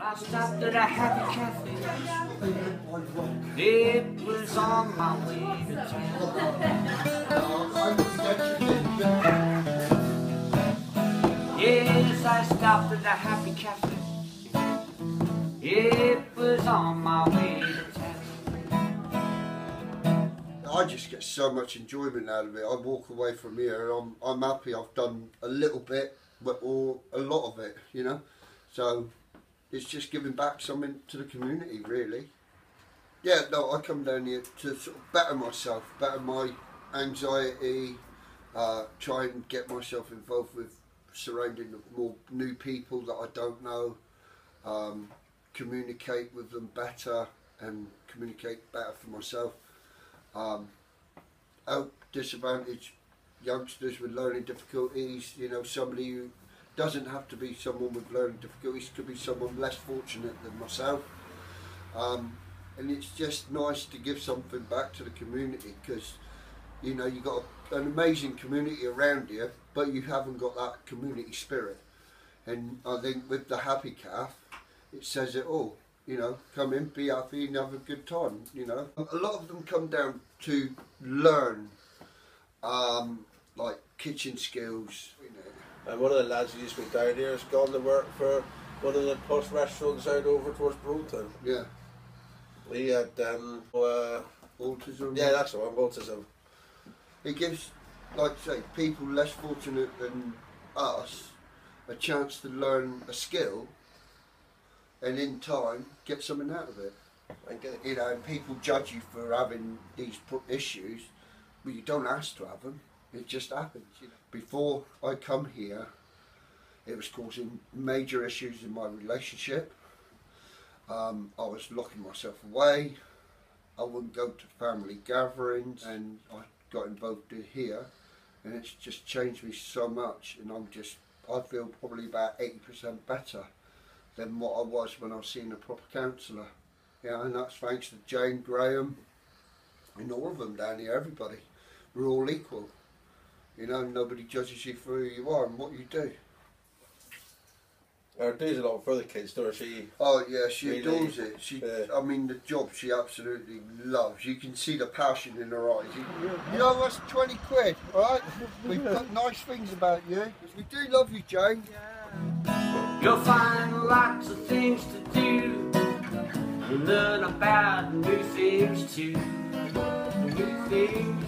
I stopped at a happy cafe. It was on my way to town. Yes, I stopped at a happy cafe. It was on my way to town. I just get so much enjoyment out of it. I walk away from here and I'm, I'm happy I've done a little bit but or a lot of it, you know. So it's just giving back something to the community, really. Yeah, no, I come down here to sort of better myself, better my anxiety, uh, try and get myself involved with surrounding more new people that I don't know, um, communicate with them better and communicate better for myself. Um, help disadvantaged youngsters with learning difficulties, you know, somebody who doesn't have to be someone with learning difficulties, could be someone less fortunate than myself. Um, and it's just nice to give something back to the community because, you know, you've got an amazing community around you, but you haven't got that community spirit. And I think with the Happy Calf, it says it all. You know, come in, be happy, and have a good time. You know, a lot of them come down to learn um, like kitchen skills. And one of the lads who used to be down here has gone to work for one of the posh restaurants out over towards Braunton. Yeah. He had um, uh, autism. Yeah, that's the one, autism. It gives, like I say, people less fortunate than us a chance to learn a skill and in time get something out of it. And get, you know, and people judge you for having these issues, but you don't ask to have them. It just happens. You know. Before I come here, it was causing major issues in my relationship. Um, I was locking myself away. I wouldn't go to family gatherings, and I got involved here, and it's just changed me so much. And I'm just, I feel probably about eighty percent better than what I was when I was seeing a proper counsellor. Yeah, and that's thanks to Jane Graham and all of them down here. Everybody, we're all equal. You know, nobody judges you for who you are and what you do. Uh, her does a lot for the kids, doesn't she? Oh yeah, she Really? adores it. She, Yeah. I mean, the job she absolutely loves. You can see the passion in her eyes. You, you know, that's twenty quid, right? We've got nice things about you. We do love you, Jane. You'll find lots of things to do. Learn about new things too. New things